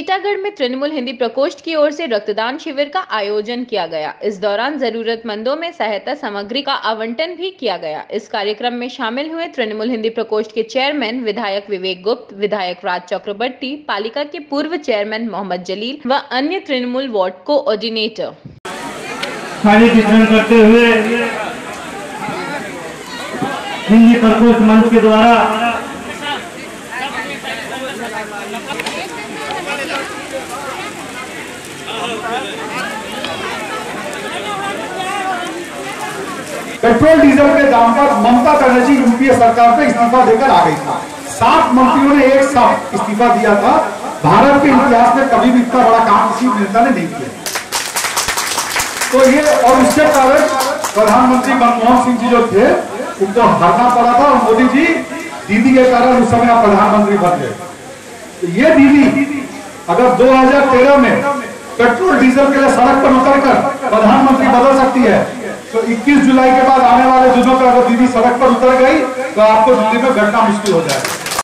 टीटागढ़ में तृणमूल हिंदी प्रकोष्ठ की ओर से रक्तदान शिविर का आयोजन किया गया। इस दौरान जरूरतमंदों में सहायता सामग्री का आवंटन भी किया गया। इस कार्यक्रम में शामिल हुए तृणमूल हिंदी प्रकोष्ठ के चेयरमैन विधायक विवेक गुप्त, विधायक राज चक्रवर्ती, पालिका के पूर्व चेयरमैन मोहम्मद जलील व अन्य तृणमूल वार्ड को ऑर्डिनेटर करते हुए हिंदी प्रकोष्ठ मंच के द्वारा पेट्रोल डीजल के दाम पर ममता बनर्जी यूपीए सरकार पे इस्तीफा देकर आ गई था। सात मंत्रियों ने एक साथ इस्तीफा दिया था। भारत के इतिहास में कभी भी इतना बड़ा काम किसी नेता ने नहीं किया। तो ये, और उसके कारण प्रधानमंत्री मनमोहन सिंह जी जो थे, उनको हारना पड़ा था और मोदी जी, दीदी के कारण उस समय प्रधानमंत्री बन गए। तो ये दीदी अगर 2013 में पेट्रोल, डीजल के लिए सड़क पर उतर कर प्रधानमंत्री बदल सकती है तो 21 जुलाई के बाद आने वाले दिनों पर अगर दीदी सड़क पर उतर गई तो आपको दिल्ली में घटना मुश्किल हो जाएगा।